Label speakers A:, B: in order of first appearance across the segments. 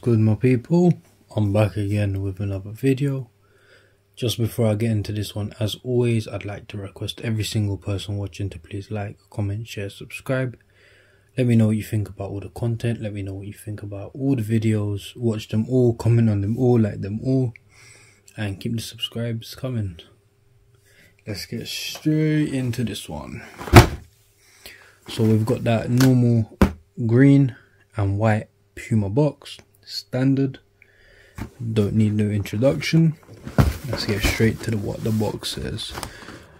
A: Good my people? I'm back again with another video. Just before I get into this one, as always, I'd like to request every single person watching to please like, comment, share, subscribe. Let me know what you think about all the content. Let me know what you think about all the videos. Watch them all, comment on them all, like them all. And keep the subscribes coming. Let's get straight into this one. So we've got that normal green and white Puma box, standard. Don't need no introduction. Let's get straight to the, what the box says.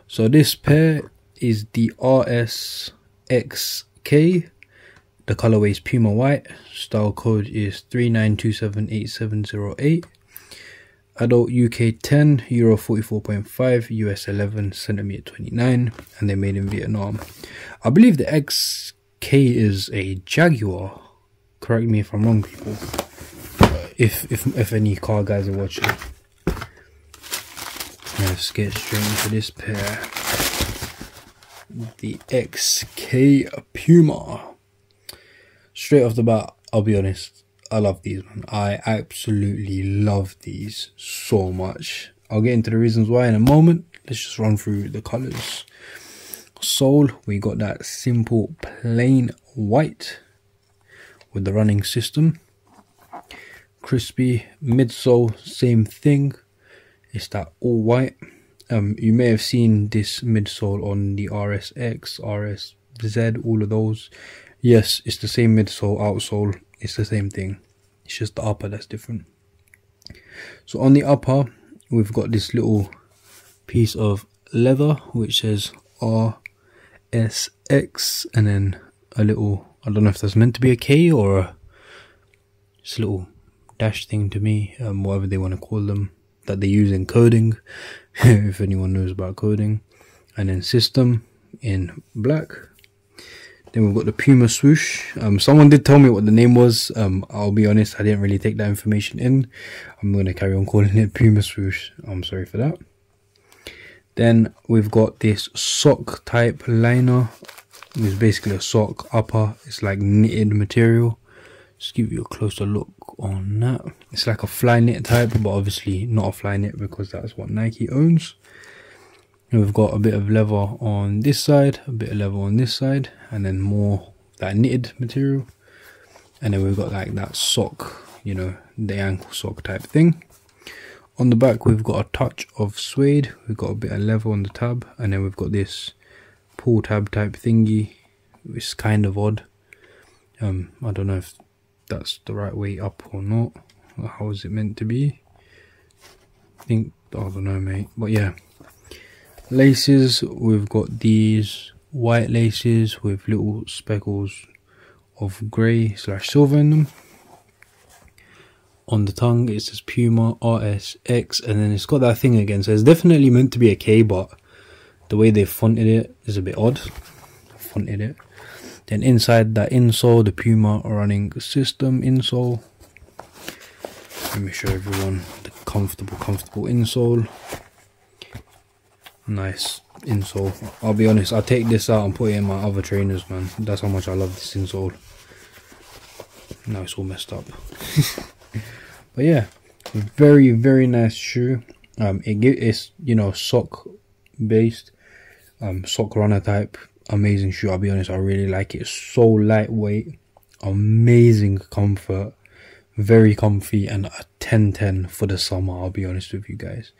A: So this pair is the RSXK. The colorway is Puma White. Style code is 39278708. Adult UK 10, Euro 44.5, US 11, centimeter 29, and they're made in Vietnam. I believe the XK is a Jaguar correct me if I'm wrong, people. If if if any car guys are watching. Let's get straight into this pair. The XK Puma. Straight off the bat, I'll be honest, I love these, man. I absolutely love these so much. I'll get into the reasons why in a moment. Let's just run through the colors. Sole, we got that simple plain white with the running system. Crispy midsole, same thing. It's that all white. Um, you may have seen this midsole on the RSX, RSZ, all of those. Yes, it's the same midsole, outsole. It's the same thing. It's just the upper that's different. So on the upper, we've got this little piece of leather which says RSX and then a little I don't know if that's meant to be a K or a, just a little dash thing to me, um, whatever they want to call them, that they use in coding, if anyone knows about coding. And then system in black. Then we've got the Puma swoosh. Um, someone did tell me what the name was. Um, I'll be honest, I didn't really take that information in. I'm going to carry on calling it Puma swoosh. I'm sorry for that. Then we've got this sock type liner it's basically a sock upper. It's like knitted material. Just give you a closer look on that. It's like a Flyknit type, but obviously not a Flyknit because that's what Nike owns. And we've got a bit of leather on this side, a bit of leather on this side, and then more that knitted material. And then we've got like that sock, you know, the ankle sock type thing. On the back, we've got a touch of suede. We've got a bit of leather on the tab, and then we've got this pull tab type thingy it's kind of odd um i don't know if that's the right way up or not how is it meant to be? I think i don't know mate but yeah. Laces we've got these white laces with little speckles of grey slash silver in them. On the tongue it says puma rsx and then it's got that thing again. So it's definitely meant to be a k but the way they fonted it is a bit odd. Fonted it then inside that insole the puma running system insole. Let me show everyone the comfortable comfortable insole. Nice insole. I'll be honest i'll take this out and put it in my other trainers man. That's how much i love this insole. Now it's all messed up. But yeah very very nice shoe. Um it is you know sock based um, sock runner type amazing shoe i'll be honest i really like it. So lightweight amazing comfort very comfy and a 10 10 for the summer i'll be honest with you guys.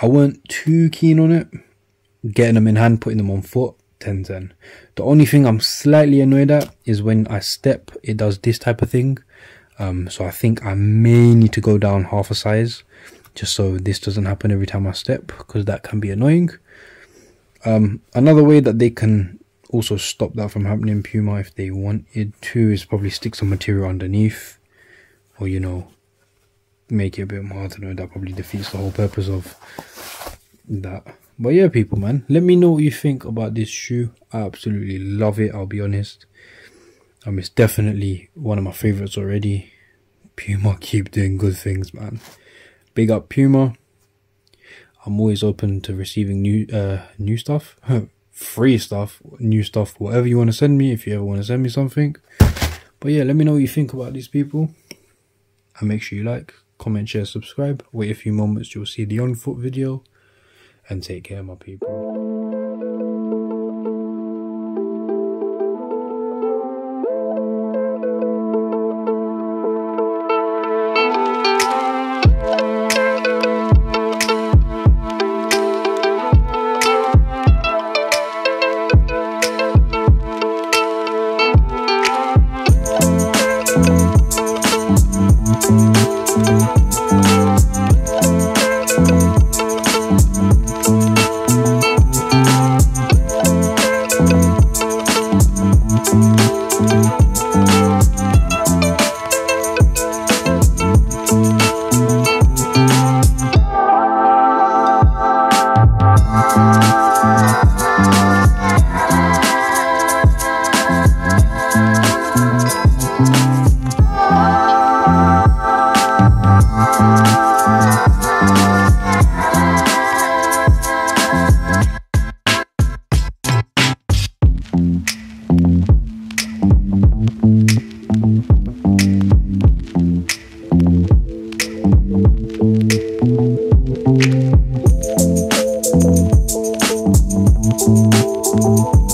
A: I weren't too keen on it getting them in hand putting them on foot 10 10 the only thing i'm slightly annoyed at is when i step it does this type of thing. Um, so i think i may need to go down half a size just so this doesn't happen every time i step because that can be annoying um, another way that they can also stop that from happening Puma if they wanted to is probably stick some material underneath or you know make it a bit more I don't know that probably defeats the whole purpose of that. But yeah people man let me know what you think about this shoe. I absolutely love it I'll be honest. Um it's definitely one of my favorites already. Puma keep doing good things man. Big up Puma I'm always open to receiving new uh new stuff, free stuff, new stuff, whatever you want to send me. If you ever want to send me something, but yeah, let me know what you think about these people. and make sure you like, comment, share, subscribe. Wait a few moments, you'll see the on foot video, and take care, my people. Música